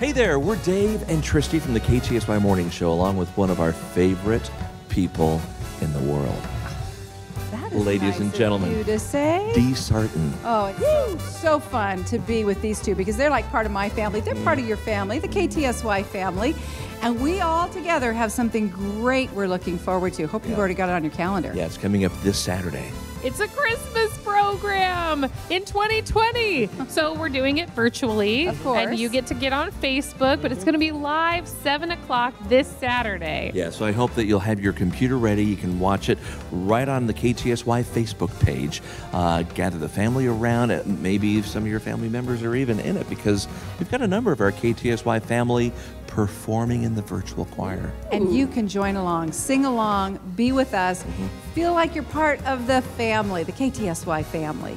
Hey there, we're Dave and Tristy from the KTSY Morning Show, along with one of our favorite people in the world, That is Ladies nice and gentlemen. you to say. Dee Sarton. Oh, it's so, so fun to be with these two because they're like part of my family. They're part of your family, the KTSY family. And we all together have something great we're looking forward to. Hope you've Yeah. already got it on your calendar. Yeah, it's coming up this Saturday. It's a Christmas program in 2020. so we're doing it virtually. Of course. And you get to get on Facebook, but it's going to be live 7 o'clock this Saturday. Yeah, so I hope that you'll have your computer ready. You can watch it right on the KTSY Facebook page. Uh, gather the family around. Uh, Maybe some of your family members are even in it because we've got a number of our KTSY family performing in the virtual choir. And you can join along, sing along, be with us, Mm-hmm. feel like you're part of the family, the KTSY family.